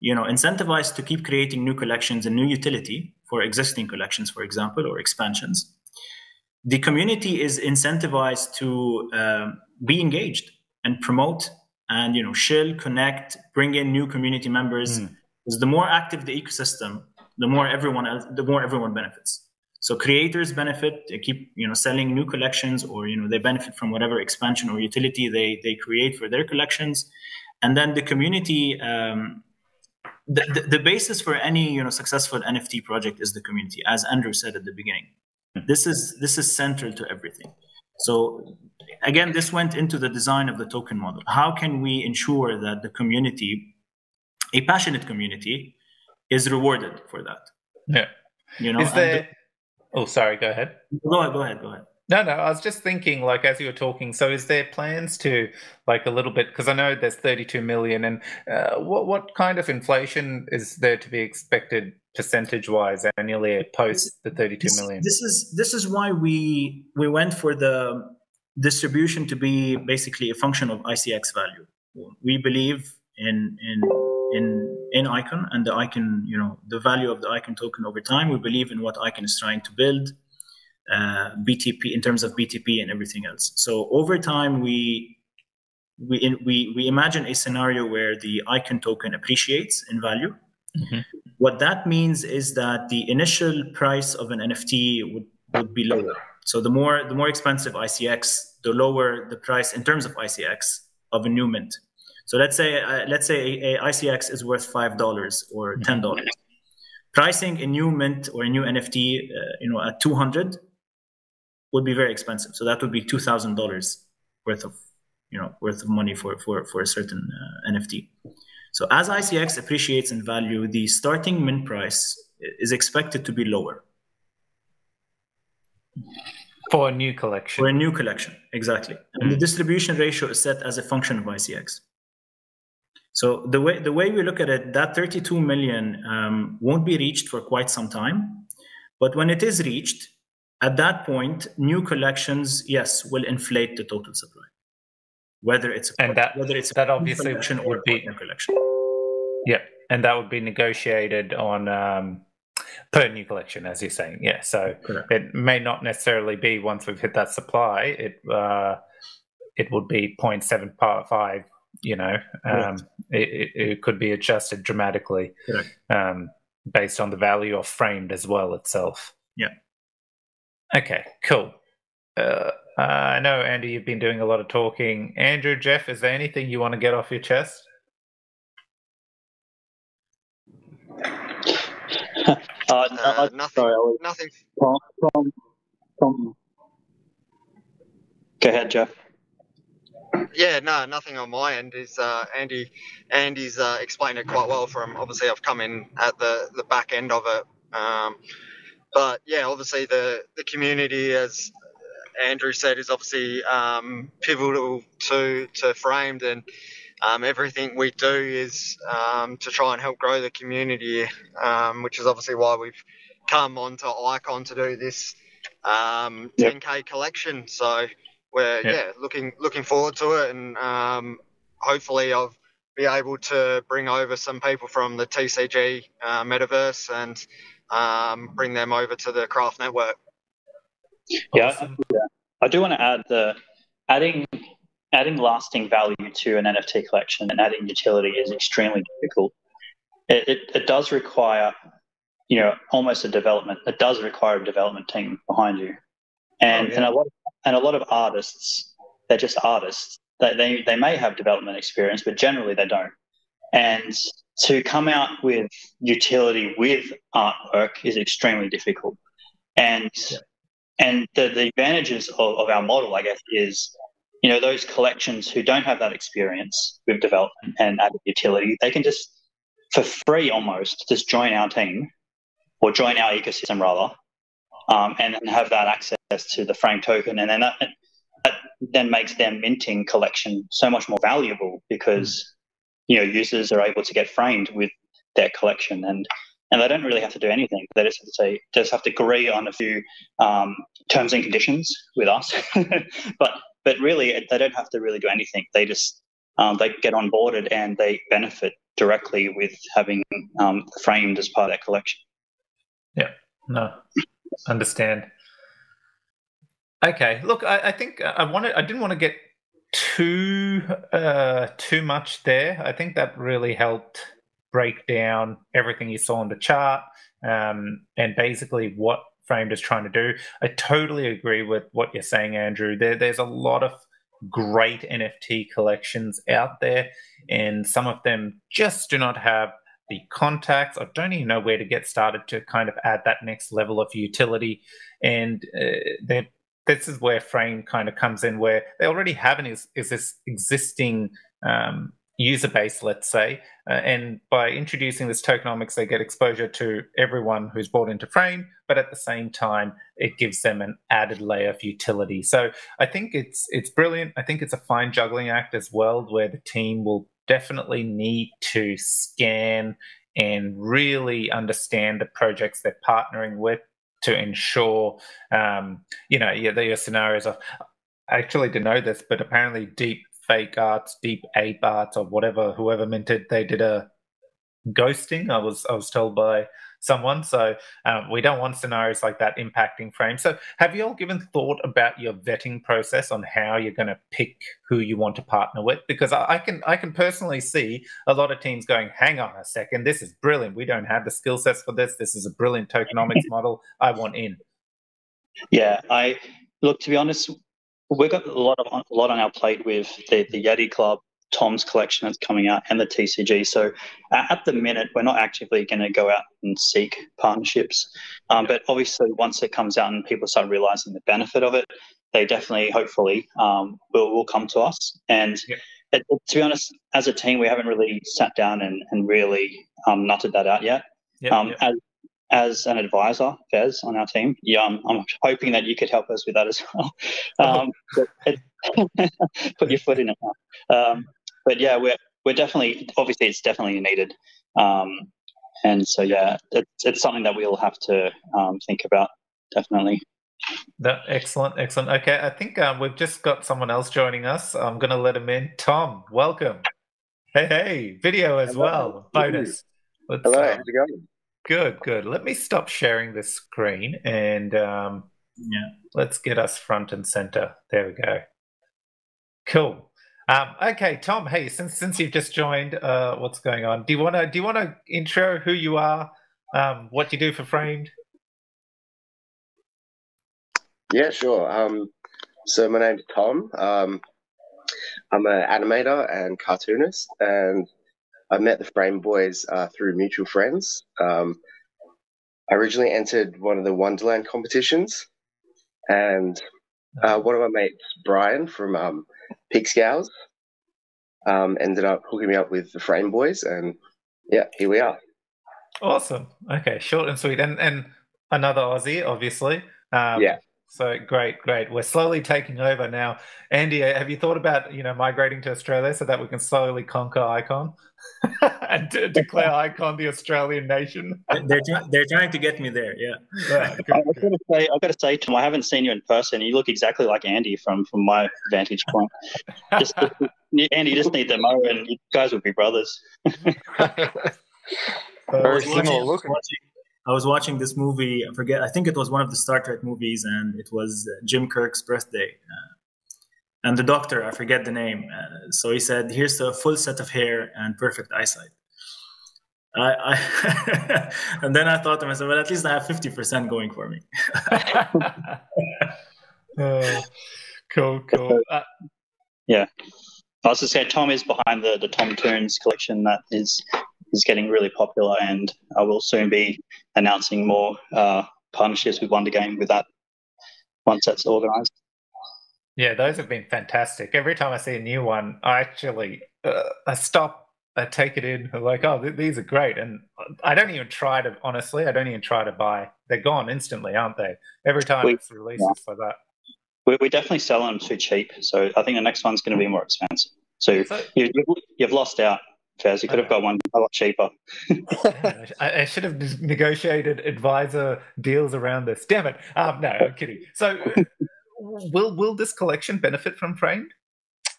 you know, incentivized to keep creating new collections and new utility for existing collections, for example, or expansions. The community is incentivized to um, be engaged and promote and you know shill connect bring in new community members mm. because the more active the ecosystem the more everyone else, the more everyone benefits so creators benefit they keep you know selling new collections or you know they benefit from whatever expansion or utility they they create for their collections and then the community um, the, the, the basis for any you know successful nft project is the community as andrew said at the beginning hmm. this is this is central to everything so again, this went into the design of the token model. How can we ensure that the community, a passionate community, is rewarded for that? Yeah. You know, is there... The... oh, sorry, go ahead. Go ahead, go ahead, go ahead. No, no, I was just thinking, like, as you were talking, so is there plans to, like, a little bit, because I know there's 32 million, and uh, what, what kind of inflation is there to be expected percentage wise annually post the 32 million? this. This is, this is why we, we went for the distribution to be basically a function of ICX value. We believe in, in, in, in Icon and the Icon, you know, the value of the Icon token over time. We believe in what Icon is trying to build uh, BTP in terms of BTP and everything else. So over time, we we in, we we imagine a scenario where the icon token appreciates in value. Mm-hmm. What that means is that the initial price of an NFT would would be lower. So the more the more expensive ICX, the lower the price in terms of ICX of a new mint. So let's say uh, let's say a, a, ICX is worth five dollars or ten dollars. Mm-hmm. Pricing a new mint or a new NFT, uh, you know, at two hundred would be very expensive. So that would be two thousand dollars worth of you know worth of money for for for a certain uh, NFT. So as ICX appreciates in value, the starting mint price is expected to be lower for a new collection. For a new collection, exactly. And the mm. distribution ratio is set as a function of ICX. So the way the way we look at it, that 32 million um, won't be reached for quite some time, but when it is reached, at that point, new collections, yes, will inflate the total supply. Whether it's a, and that whether it's that obviously would be collection. Yeah, and that would be negotiated on um, per new collection, as you're saying. Yeah, so Correct. it may not necessarily be once we've hit that supply. It uh, it would be 0.75. You know, um, it, it, could be adjusted dramatically um, based on the value of framed as well itself. Yeah. Okay, cool. Uh, uh, I know, Andy, you've been doing a lot of talking. Andrew, Jeff, is there anything you want to get off your chest? uh, uh, nothing. Sorry, nothing. From, from, from... Go ahead, Jeff. Yeah, no, nothing on my end. Is uh, Andy? Andy's uh, explained it quite well. From obviously, I've come in at the the back end of it. Um, but yeah, obviously the the community, as Andrew said, is obviously um, pivotal to to Framed, and um, everything we do is um, to try and help grow the community, um, which is obviously why we've come onto Icon to do this 10k um, yep. collection. So we're yep. yeah looking looking forward to it, and um, hopefully I'll be able to bring over some people from the TCG uh, metaverse and um, bring them over to the Craft Network. Yeah, awesome. I do want to add the adding adding lasting value to an NFT collection and adding utility is extremely difficult. It, it, it, does require, you know, almost a development. It does require a development team behind you, and oh, yeah. and a lot of, and a lot of artists, they're just artists. They, they they may have development experience, but generally they don't. And to come out with utility with artwork is extremely difficult. And yeah. and the, the advantages of, of our model, I guess, is you know those collections who don't have that experience with development and added utility, they can just for free almost just join our team or join our ecosystem rather, um, and, have that access to the frame token, and then that, that then makes their minting collection so much more valuable because mm. you know users are able to get framed with their collection and and they don't really have to do anything. They just have to say, just have to agree on a few um, terms and conditions with us. but but really, they don't have to really do anything. They just um, they get onboarded and they benefit directly with having um, framed as part of their collection. Yeah, no, understand. Okay, look, I, I think I wanted. I didn't want to get too uh, too much there. I think that really helped break down everything you saw on the chart um, and basically what Framed is trying to do. I totally agree with what you're saying, Andrew. There, there's a lot of great NFT collections out there, and some of them just do not have the contacts I don't even know where to get started to kind of add that next level of utility. And uh, this is where Frame kind of comes in, where they already have an is, is this existing um, user base, let's say. Uh, and by introducing this tokenomics, they get exposure to everyone who's bought into Frame, but at the same time, it gives them an added layer of utility. So I think it's it's brilliant. I think it's a fine juggling act as well, where the team will definitely need to scan and really understand the projects they're partnering with to ensure, um, you know, yeah, your scenarios of. I actually didn't know this, but apparently Deep fake arts, deep ape arts, or whatever. Whoever minted, they did a ghosting. I was I was told by someone. So um, we don't want scenarios like that impacting frames. So have you all given thought about your vetting process on how you're going to pick who you want to partner with? Because I, I, can I can personally see a lot of teams going, hang on a second, this is brilliant. We don't have the skill sets for this. This is a brilliant tokenomics model. I want in. Yeah, I look to be honest we've got a lot of a lot on our plate with the, the Yeti Club, Tom's collection that's coming out, and the TCG. So uh, at the minute, we're not actively going to go out and seek partnerships. Um, but obviously, once it comes out and people start realizing the benefit of it, they definitely, hopefully, um, will will come to us. And yeah. it, to be honest, as a team, we haven't really sat down and, and really um, nutted that out yet. Yeah, um, yeah. As, as an advisor, Fez, on our team. Yeah, I'm, I'm hoping that you could help us with that as well. Um, it, put your foot in it. Um, but yeah, we're we're definitely obviously it's definitely needed, um, and so yeah, it's it's something that we'll have to um, think about definitely. That excellent, excellent. Okay, I think um, we've just got someone else joining us. I'm going to let him in. Tom, welcome. Hey, hey, video as Hello. well. Bonus. Let's, Hello, how's it going? Good, good. Let me stop sharing this screen and um, yeah, let's get us front and center. There we go. Cool. Um, okay, Tom. Hey, since since you've just joined, uh, what's going on? Do you want to do you want to intro who you are, um, what do you do for Framed? Yeah, sure. Um, so my name's Tom. Um, I'm an animator and cartoonist, and I met the Frame Boys uh, through mutual friends. Um, I originally entered one of the Wonderland competitions, and uh, one of my mates, Brian from um, Pig Scouts, um, ended up hooking me up with the Frame Boys, and yeah, here we are. Awesome. Okay, short and sweet, and and another Aussie, obviously. Um, yeah. So great, great. We're slowly taking over now. Andy, have you thought about you know migrating to Australia so that we can slowly conquer Icon and de- declare Icon the Australian nation? they're they're trying to get me there. Yeah. yeah good, I was going to say, I've got to say, Tom, I haven't seen you in person. You look exactly like Andy from from my vantage point. just, Andy, you just need the mo, and you guys would be brothers. Very similar looking. I was watching this movie. I forget. I think it was one of the Star Trek movies, and it was uh, Jim Kirk's birthday. Uh, and the doctor, I forget the name. Uh, so he said, "Here's a full set of hair and perfect eyesight." I, I and then I thought to myself, well, at least I have fifty percent going for me. oh, cool, cool. Uh, yeah, I was just say Tom is behind the the Tom Toons collection that is is getting really popular, and I will soon be announcing more uh, partnerships with Wonder Game with that once that's organized. Yeah, those have been fantastic. Every time I see a new one, I actually uh, I stop, I take it in, I'm like, oh, th- these are great, and I don't even try to. Honestly, I don't even try to buy. They're gone instantly, aren't they? Every time We- it's releases yeah. like that. We, we definitely sell them too cheap, so I think the next one's going to be more expensive. So So, you, you've lost out, Fez. You could have got one a lot cheaper. I, I should have negotiated advisor deals around this. Damn it! Um, no, I'm kidding. So, will will this collection benefit from Framed?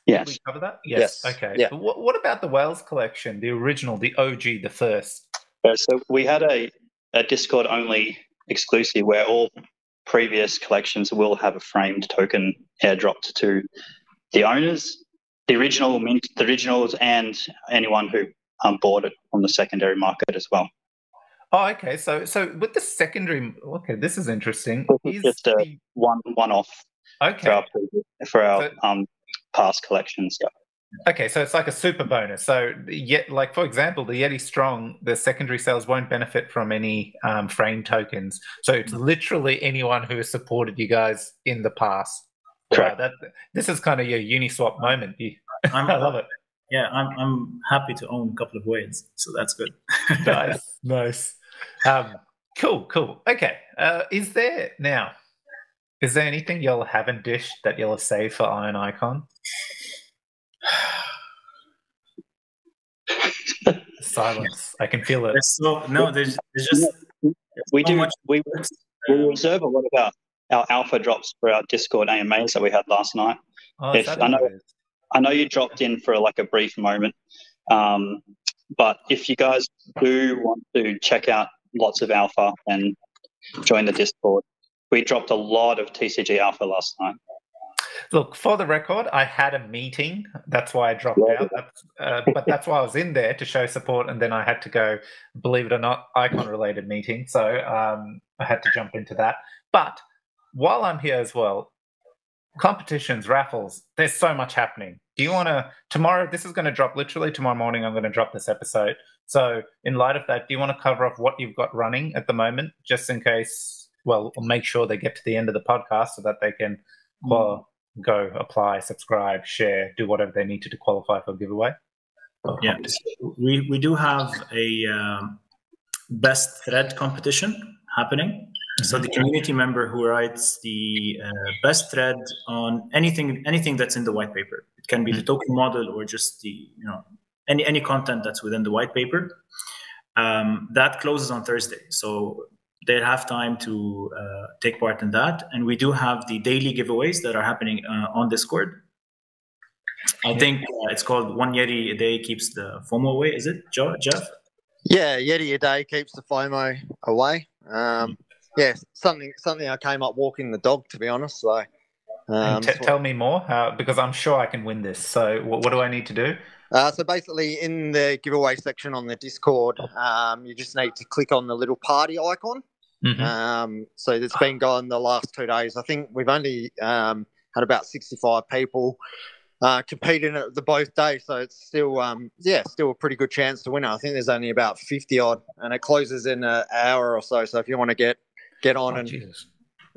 Did Yes. we cover that? Yes. Okay. Yeah. What, what about the Whales collection, the original, the OG, the first? Uh, So we had a, a Discord only exclusive where all previous collections will have a framed token airdropped to the owners, the original mint, the originals, and anyone who um, bought it on the secondary market as well. Oh, okay. So, so with the secondary, okay, this is interesting. It's Is just a- the, One one off for okay, our for our So- um, past collections. Yeah. okay. So it's like a super bonus. So, yet, like for example, the Yeti Strong, the secondary sales won't benefit from any um, frame tokens. So it's literally anyone who has supported you guys in the past. Wow, that this is kind of your Uniswap moment. You, I'm, I love it. Yeah, I'm, I'm happy to own a couple of whales, so that's good. nice, nice. Um, cool, cool. Okay. Uh, is there now? Is there anything you'll have in dish that you'll save for Eye on ICON? Silence. I can feel it. There's so no, there's, there's just We so do. much We, works. we Um, reserve a lot of our, our alpha drops for our Discord AMAs that we had last night. Oh, If- I know-? I know you dropped in for like a brief moment, um, but if you guys do want to check out lots of alpha and join the Discord, we dropped a lot of TCG alpha last night. Look, for the record, I had a meeting. That's why I dropped Yeah. out. That's, uh, but that's why I was in there to show support, and then I had to go, believe it or not, icon-related meeting. So um, I had to jump into that. But while I'm here as well, competitions, raffles, there's so much happening. Do you want to tomorrow? This is going to drop literally tomorrow morning. I'm going to drop this episode. So in light of that, do you want to cover off what you've got running at the moment, just in case? Well, make sure they get to the end of the podcast so that they can qual- go apply, subscribe, share, do whatever they need to to qualify for a giveaway. Yeah, we we do have a um, best thread competition happening. So the community member who writes the uh, best thread on anything anything that's in the white paper. It can be the token model or just the you know any any content that's within the white paper. Um, that closes on Thursday, so they have time to uh, take part in that. And we do have the daily giveaways that are happening uh, on Discord. I think uh, it's called One Yeti a Day Keeps the FOMO Away. Is it, Jeff? Yeah, Yeti a day keeps the FOMO away. Um, yeah, something something I came up walking the dog to be honest. So, um, t- tell me more, how, because I'm sure I can win this. So what, what do I need to do? uh, so basically, in the giveaway section on the Discord, um, you just need to click on the little party icon. Mhm. Um, so it's been going the last two days. I think we've only um, had about 65 people uh, competing at the both days. So it's still, um, yeah, still a pretty good chance to win. I think there's only about 50 odd, and it closes in an hour or so. So if you want to get get on Oh, and Jesus.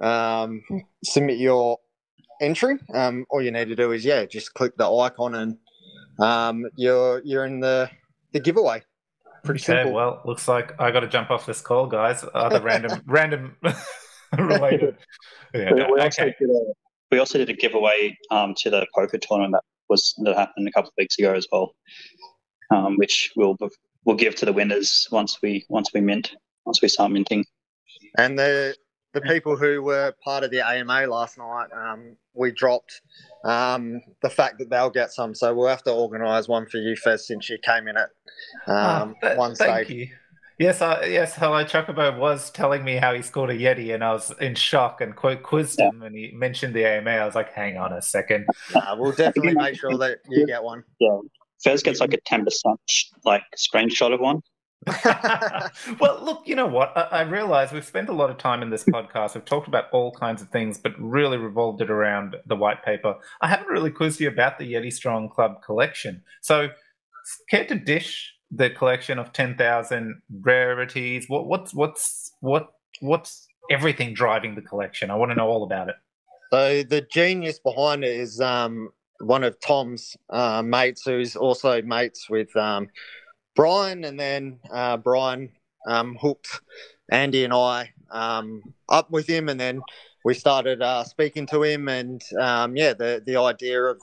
um, submit your entry, um, all you need to do is yeah, just click the icon and um, you're you're in the the giveaway. Pretty Okay, simple. well, looks like I got to jump off this call, guys. Other random, random related. Yeah, We, we also okay. did a, we also did a giveaway um, to the poker tournament that was that happened a couple of weeks ago as well, um, which we'll we'll give to the winners once we once we mint once we start minting. And the the people who were part of the AMA last night, um, we dropped um, the fact that they'll get some. So we'll have to organise one for you, Fez, since you came in at um, Ah, th- one thank stage. you. Yes, uh, yes. Hello, Chocobo was telling me how he scored a Yeti, and I was in shock and quote quizzed Yeah. him, and he mentioned the AMA. I was like, "Hang on a second. Uh, we'll definitely make sure that you get one. Yeah, Fez gets like a ten percent like screenshot of one. well, look, you know what? I, I realize we've spent a lot of time in this podcast. We've talked about all kinds of things, but really revolved it around the white paper. I haven't really quizzed you about the Yeti Strong Club collection. So, care to dish the collection of ten thousand rarities? What, what's what's what what's everything driving the collection? I want to know all about it. So the genius behind it is um, one of Tom's uh, mates, who's also mates with um, Brian, and then uh, Brian um, hooked Andy and I um, up with him, and then we started uh, speaking to him, and um, yeah, the the idea of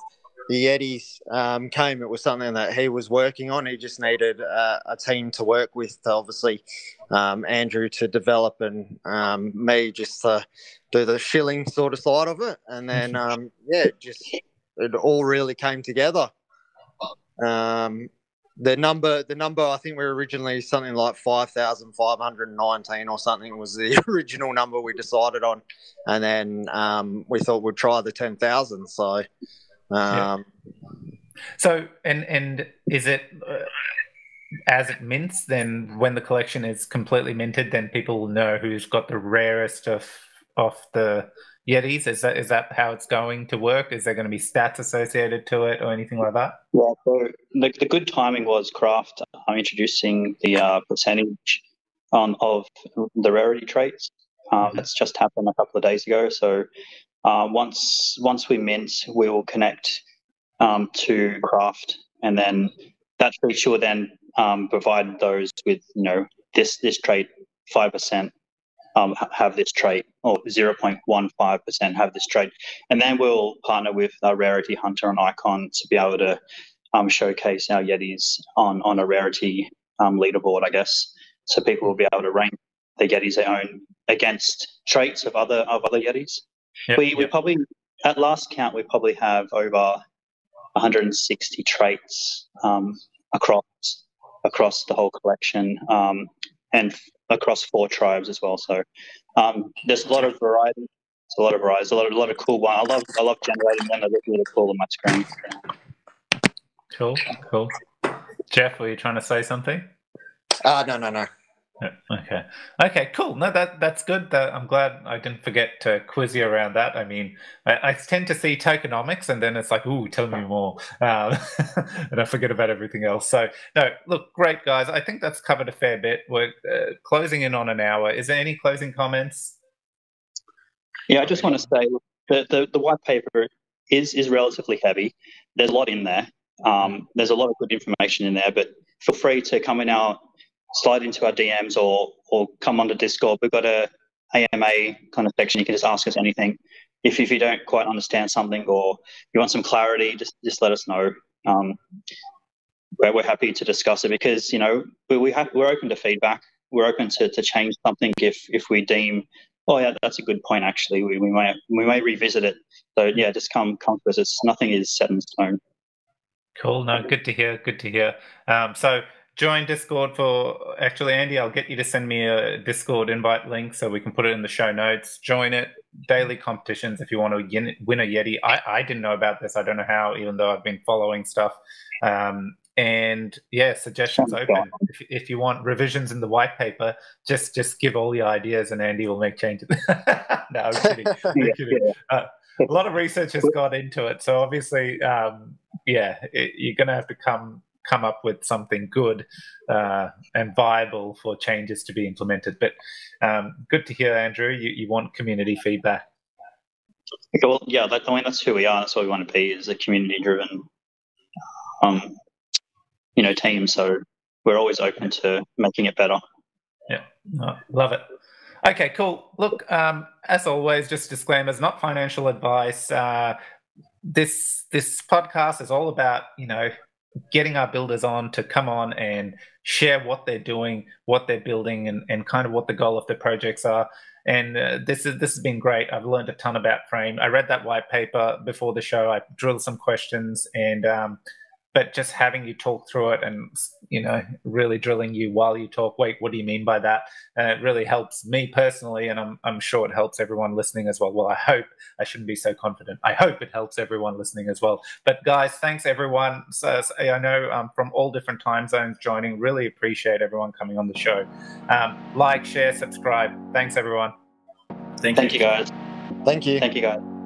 the Yetis um, came. It was something that he was working on. He just needed uh, a team to work with, obviously um, Andrew to develop, and um, me just to do the shilling sort of side of it, and then um, yeah, just it all really came together. Um, the number the number I think we were originally something like five thousand five hundred nineteen or something was the original number we decided on, and then um, we thought we'd try the ten thousand. So, um, yeah. so and and is it uh, as it mints? Then when the collection is completely minted, then people will know who's got the rarest of of the Yetis? Is that is that how it's going to work? Is there going to be stats associated to it or anything like that? Yeah. So the, the good timing was Craft uh, introducing the uh, percentage on of the rarity traits. Um, that's just happened a couple of days ago. So uh, once once we mint, we will connect um, to Craft, and then that feature will then um, provide those with you know this this trait five percent um, have this trait, or 0.15% have this trait. And then we'll partner with our Rarity Hunter and Icon to be able to um, showcase our Yetis on, on a rarity um, leaderboard, I guess. So people will be able to rank the Yetis they own against traits of other of other Yetis. Yep, we, yep. we probably, at last count, we probably have over 160 traits um, across across the whole collection. Um, and across four tribes as well. So um, there's a lot of variety. It's a lot of variety. a lot of a lot of cool ones. I love I love generating them. They look really cool on my screen. Cool, cool. Jeff, were you trying to say something? Uh no, no, no. Okay. Okay. Cool. No, that that's good. That, I'm glad I didn't forget to quiz you around that. I mean, I, I tend to see tokenomics, and then it's like, "Ooh, tell me more," um, and I forget about everything else. So, no, look, great guys. I think that's covered a fair bit. We're uh, closing in on an hour. Is there any closing comments? Yeah, I just want to say the, the, the white paper is is relatively heavy. There's a lot in there. Um, there's a lot of good information in there, but feel free to come in our slide into our DMs or or come onto Discord. We've got a AMA kind of section. You can just ask us anything. If if you don't quite understand something or you want some clarity, just just let us know. Um, we're, we're happy to discuss it because you know we, we have we're open to feedback. We're open to, to change something if if we deem oh yeah that's a good point actually we, we may we may revisit it. So yeah, just come come to us. It's, nothing is set in stone. Cool. No, good to hear. Good to hear. Um, so join Discord for actually, Andy. I'll get you to send me a Discord invite link so we can put it in the show notes. Join it. Daily competitions if you want to win a Yeti. I, I didn't know about this. I don't know how, even though I've been following stuff. Um, and yeah, suggestions open. If, if, you want revisions in the white paper, just just give all the ideas, and Andy will make changes. no, I'm kidding. I'm kidding. Uh, a lot of research has gone into it, so obviously, um, yeah, it, you're going to have to come come up with something good uh, and viable for changes to be implemented. But um, good to hear, Andrew. You, you want community feedback. Okay, well, yeah, that, I mean that's who we are. That's what we want to be is a community-driven, um, you know, team. So we're always open to making it better. Yeah, oh, love it. Okay, cool. Look, um, as always, just disclaimers, not financial advice. Uh, this this podcast is all about you know getting our builders on to come on and share what they're doing, what they're building, and, and kind of what the goal of the projects are. And uh, this is this has been great. I've learned a ton about Frame. I read that white paper before the show. I drilled some questions, and um, but just having you talk through it and you know really drilling you while you talk wait what do you mean by that? And it really helps me personally and I'm, I'm sure it helps everyone listening as well. Well i hope i shouldn't be so confident. I hope it helps everyone listening as well. But guys thanks everyone. So, so i know um, from all different time zones joining. Really appreciate everyone coming on the show. Um, like share subscribe. Thanks everyone. Thank, thank you. you guys. Thank you. Thank you guys